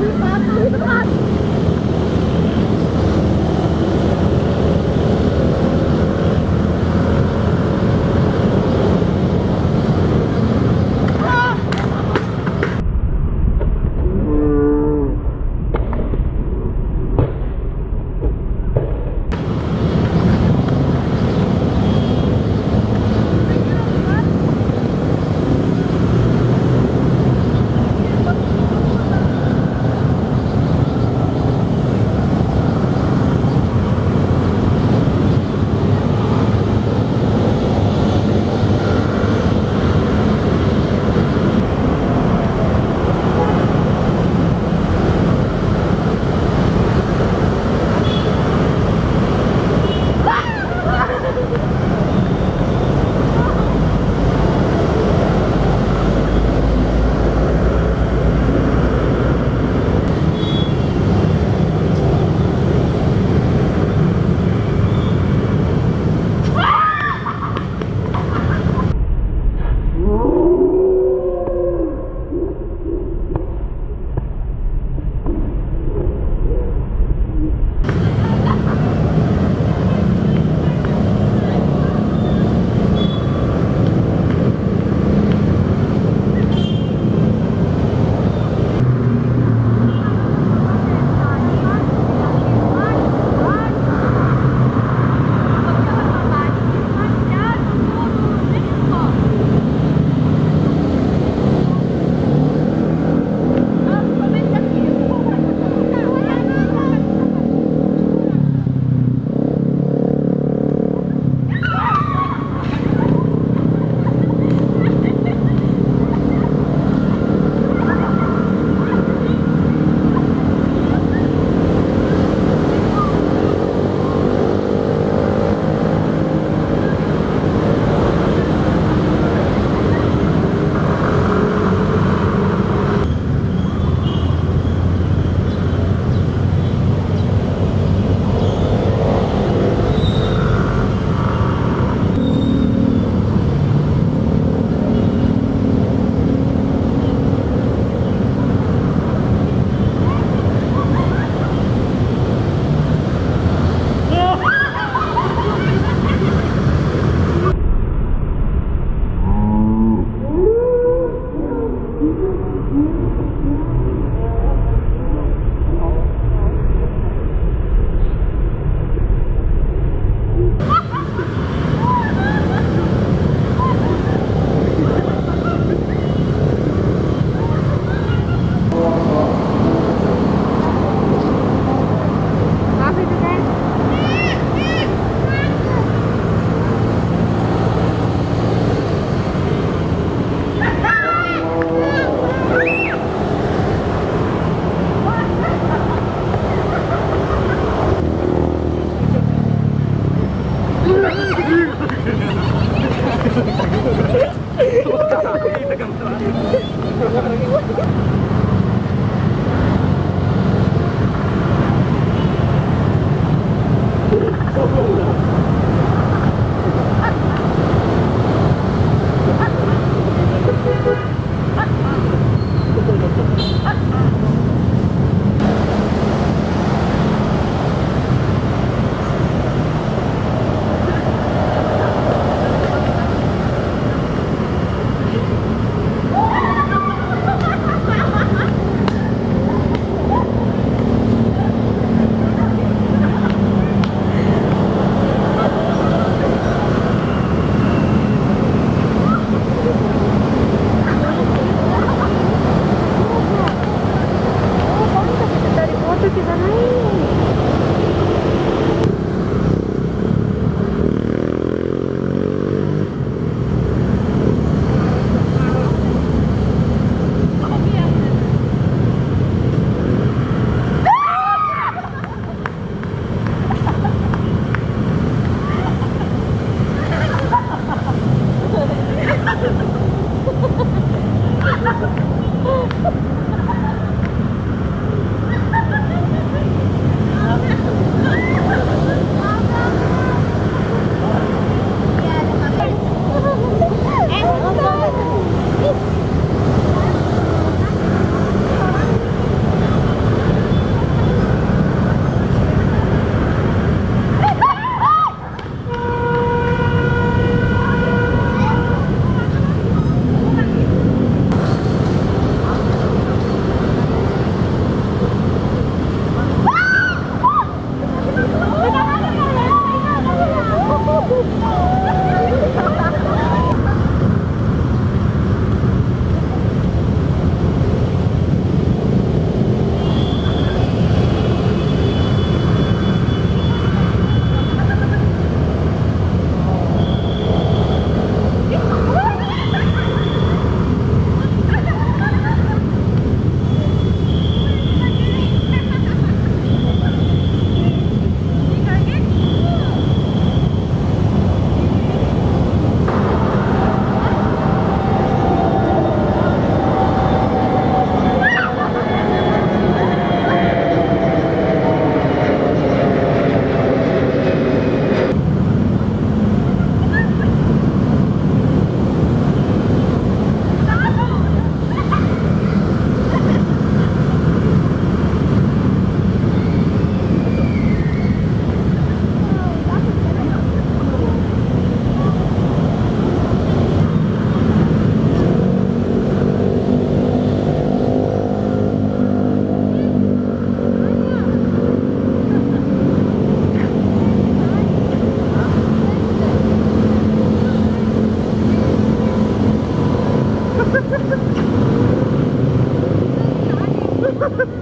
Lollipop, lollipop. あ っ時じゃない Ha ha ha!